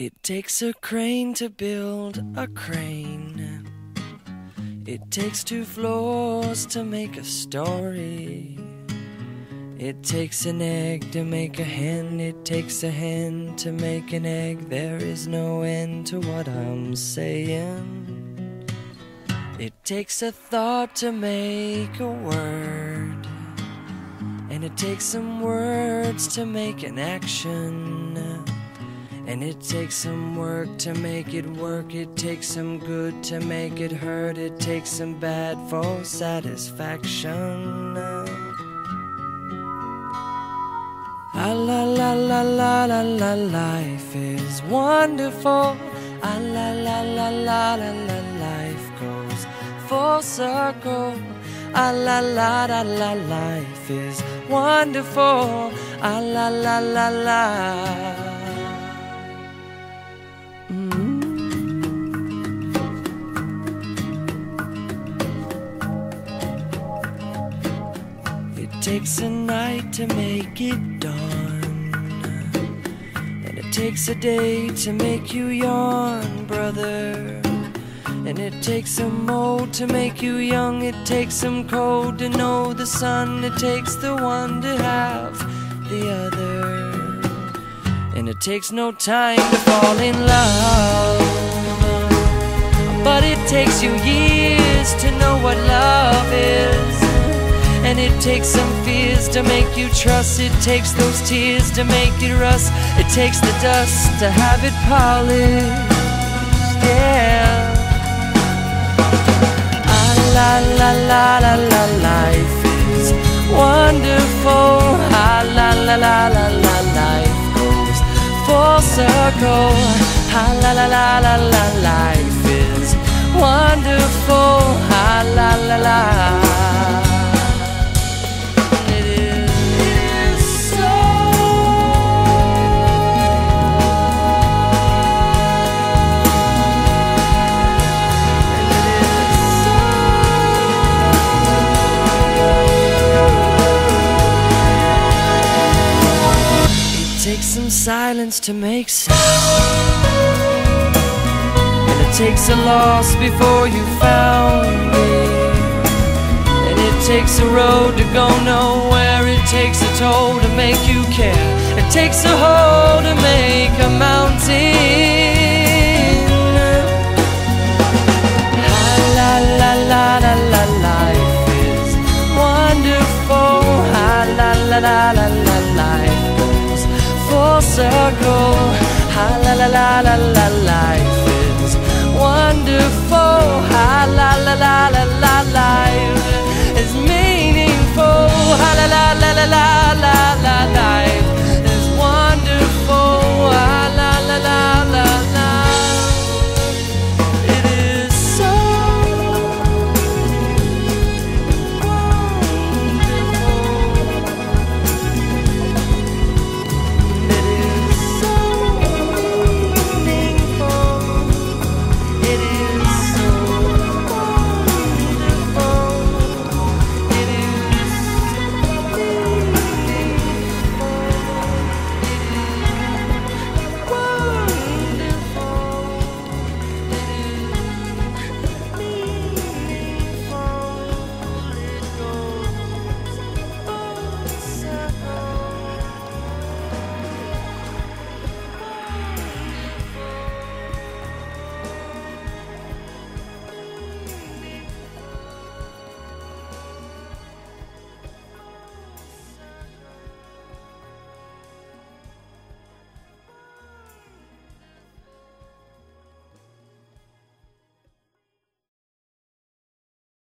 It takes a crane to build a crane. It takes two floors to make a story. It takes an egg to make a hen. It takes a hen to make an egg. There is no end to what I'm saying. It takes a thought to make a word. And it takes some words to make an action. And it takes some work to make it work. It takes some good to make it hurt. It takes some bad for satisfaction. Ah la la la la la la, life is wonderful. Ah la la la la la la, life goes full circle. Ah la la la la, life is wonderful. Ah la la la la. Takes a night to make it dawn. And it takes a day to make you yawn, brother. And it takes some old to make you young. It takes some cold to know the sun. It takes the one to have the other. And it takes no time to fall in love. But it takes you years to know what love is. And it takes some fears to make you trust. It takes those tears to make it rust. It takes the dust to have it polished. Yeah. Ah, la la la la la, life is wonderful. Ah, la la la la la, life goes full circle. Ah, la la la la la, life is wonderful. Ah, la la la. Takes some silence to make sound. And it takes a loss before you found it. And it takes a road to go nowhere. It takes a toll to make you care. It takes a hole to make a mountain. La la